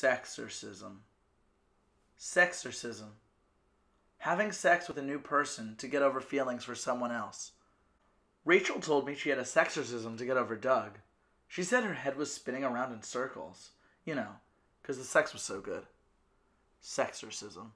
Sexercism. Sexercism. Having sex with a new person to get over feelings for someone else. Rachel told me she had a sexercism to get over Doug. She said her head was spinning around in circles. You know, because the sex was so good. Sexercism.